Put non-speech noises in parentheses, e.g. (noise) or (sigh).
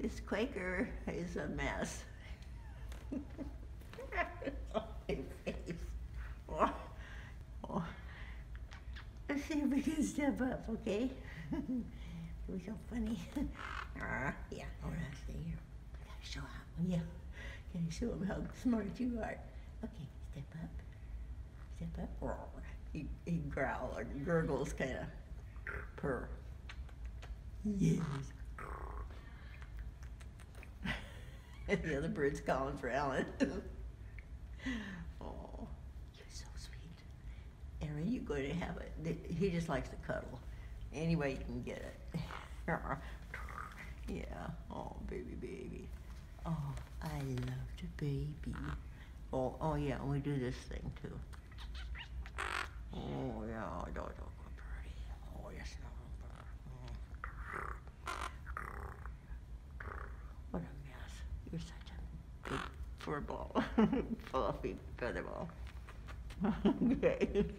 this Quaker is a mess. Oh, oh. Let's see if we can step up, okay? It was so funny. Ah, yeah, hold on, stay here. I gotta show him, yeah. Gotta show him how smart you are. Okay, step up. Step up. Roar. He, he growl or gurgles, kind of purr. Yes. (laughs) the other bird's calling for Alan. (laughs) oh, you're so sweet. Aaron, you're going to have it. He just likes to cuddle. Any way you can get it. (laughs) yeah. Oh, baby, baby. Oh, I love the baby. Oh, oh yeah, we do this thing too. Oh yeah, oh, do, do, do, pretty. Oh yes, no. What a mess. You're such a big ball. Fluffy feather ball. okay. (laughs)